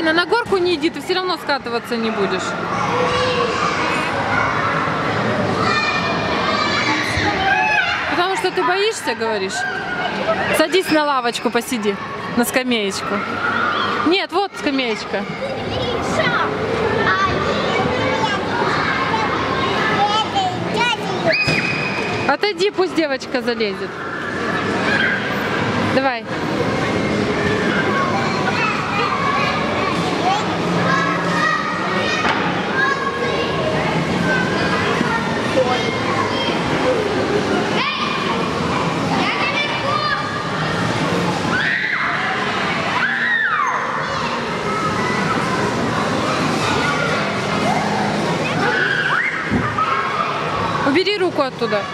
Арина, на горку не иди, ты все равно скатываться не будешь. Потому что ты боишься, говоришь? Садись на лавочку, посиди, на скамеечку. Нет, вот скамеечка. Отойди, пусть девочка залезет. Давай. Убери руку оттуда.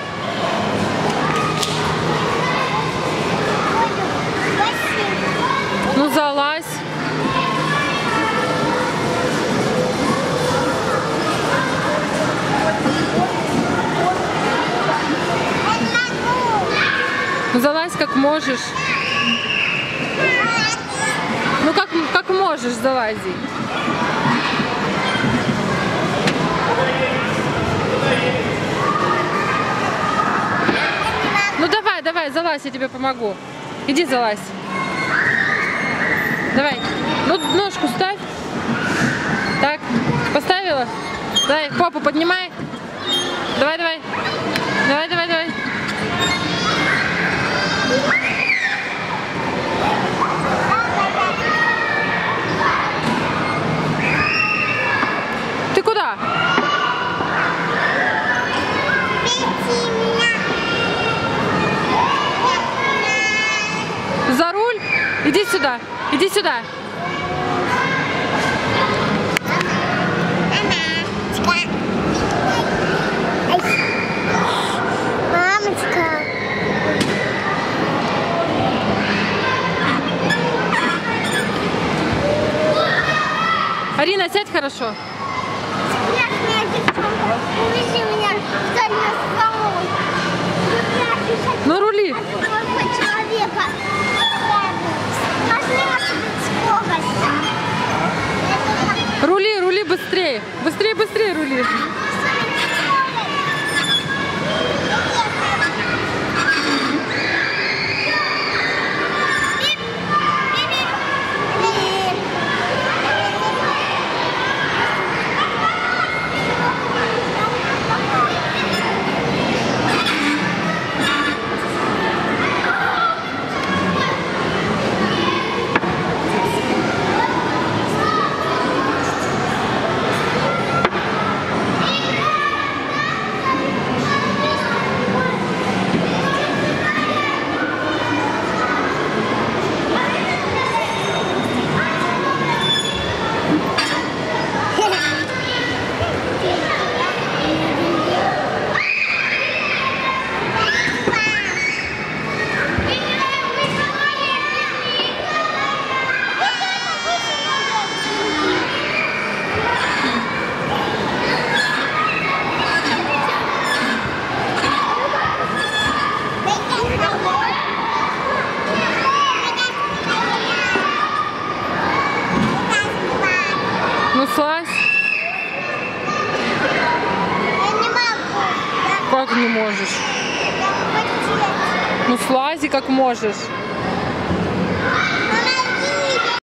Ну залазь. Ну залазь как можешь. Ну как, как можешь залази. Ну давай, давай, залазь, я тебе помогу. Иди залазь. Давай. Ну, ножку ставь. Так, поставила? Давай, попу поднимай. Давай, давай. Давай, давай, давай. Ты куда? Иди сюда. Иди сюда. Арина, сядь хорошо. Как не можешь? Ну слази как можешь.